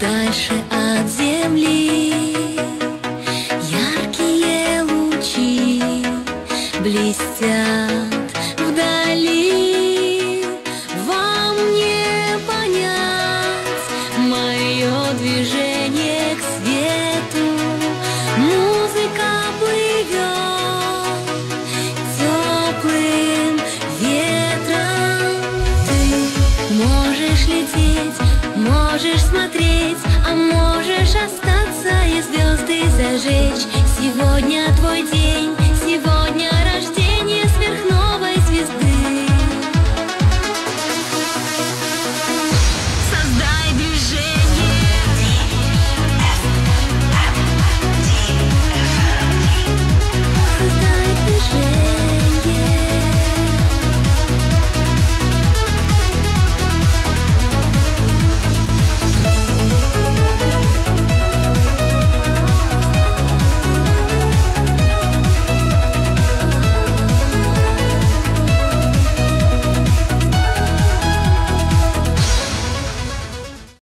дальше от земли. Яркие лучи блестят вдали. Вам не понять мое движение к свету. Музыка плывет теплым ветром. Ты можешь лететь можешь смотреть, а можешь остаться и звезды зажечь. Сегодня твой день.